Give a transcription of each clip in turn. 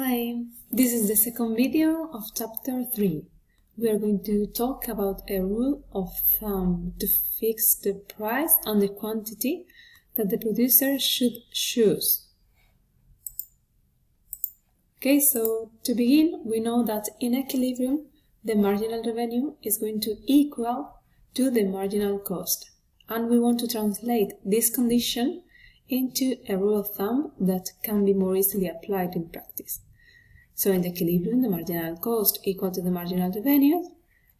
Hi, this is the second video of chapter 3. We are going to talk about a rule of thumb to fix the price and the quantity that the producer should choose. Okay, so to begin, we know that in equilibrium, the marginal revenue is going to equal to the marginal cost. And we want to translate this condition into a rule of thumb that can be more easily applied in practice. So in the equilibrium, the marginal cost equal to the marginal revenue.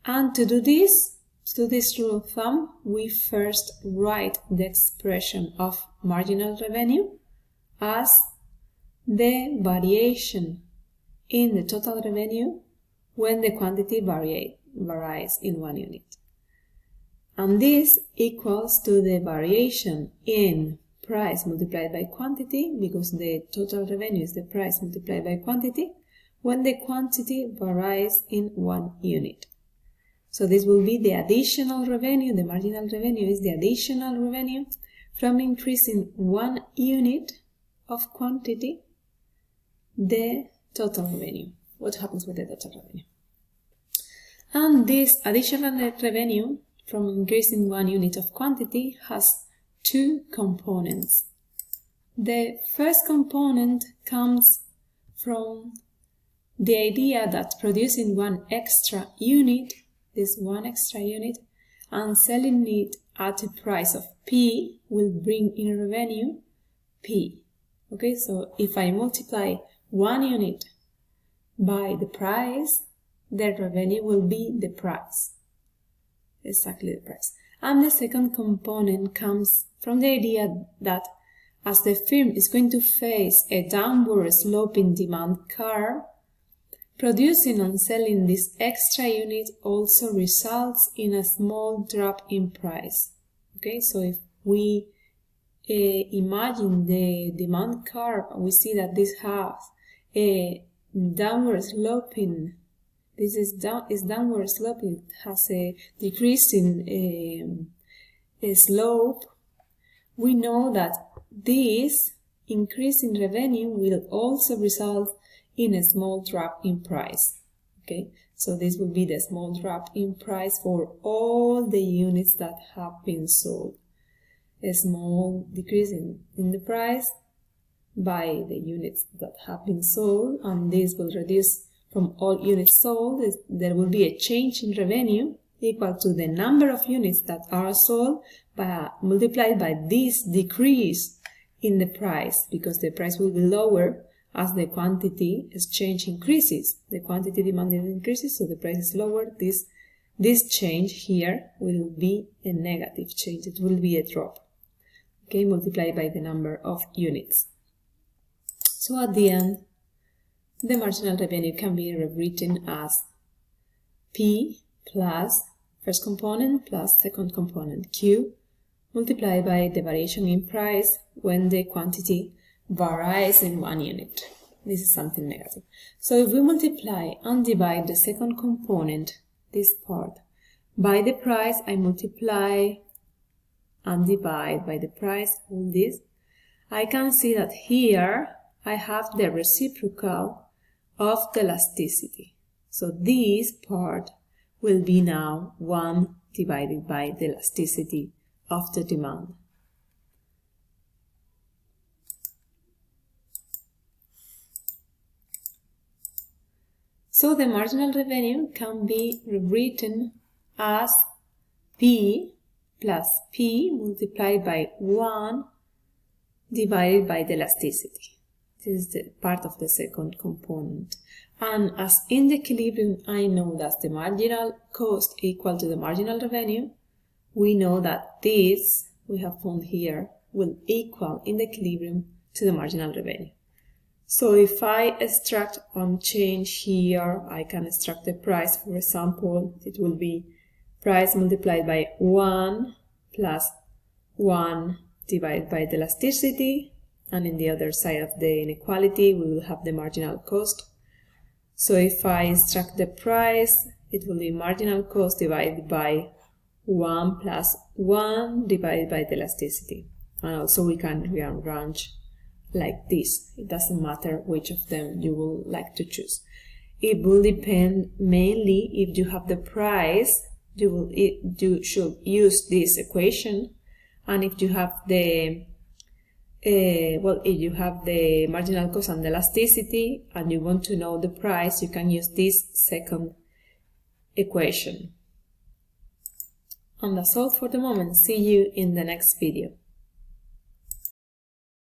And to do this, to do this rule of thumb, we first write the expression of marginal revenue as the variation in the total revenue when the quantity varies in one unit. And this equals to the variation in price multiplied by quantity, because the total revenue is the price multiplied by quantity, when the quantity varies in one unit. So this will be the additional revenue, the marginal revenue is the additional revenue from increasing one unit of quantity, the total revenue. What happens with the total revenue? And this additional net revenue from increasing one unit of quantity has two components. The first component comes from the idea that producing one extra unit, this one extra unit, and selling it at a price of P will bring in revenue P. Okay, so if I multiply one unit by the price, the revenue will be the price. Exactly the price. And the second component comes from the idea that as the firm is going to face a downward sloping demand curve, producing and selling this extra unit also results in a small drop in price. Okay, so if we uh, imagine the demand curve, we see that this has a downward sloping this is down is downward sloping. it has a decreasing um, a slope we know that this increase in revenue will also result in a small drop in price okay? So this will be the small drop in price for all the units that have been sold. A small decrease in, in the price by the units that have been sold and this will reduce from all units sold, there will be a change in revenue equal to the number of units that are sold by, multiplied by this decrease in the price because the price will be lower as the quantity exchange increases. The quantity demanded increases, so the price is lower. This, this change here will be a negative change. It will be a drop. Okay, multiplied by the number of units. So at the end, the marginal revenue can be rewritten as P plus first component plus second component Q multiplied by the variation in price when the quantity varies in one unit. This is something negative. So if we multiply and divide the second component, this part, by the price, I multiply and divide by the price, all this, I can see that here I have the reciprocal of the elasticity. So this part will be now 1 divided by the elasticity of the demand. So the marginal revenue can be rewritten as P plus P multiplied by 1 divided by the elasticity. This is the part of the second component. And as in the equilibrium, I know that the marginal cost equal to the marginal revenue, we know that this, we have found here, will equal in the equilibrium to the marginal revenue. So if I extract on change here, I can extract the price, for example, it will be price multiplied by 1 plus 1 divided by the elasticity and in the other side of the inequality we will have the marginal cost. So if I extract the price, it will be marginal cost divided by 1 plus 1 divided by the elasticity. And also we can rearrange like this. It doesn't matter which of them you will like to choose. It will depend mainly if you have the price, you will you should use this equation, and if you have the uh, well, if you have the marginal cost and elasticity and you want to know the price, you can use this second equation. And that's all for the moment. See you in the next video.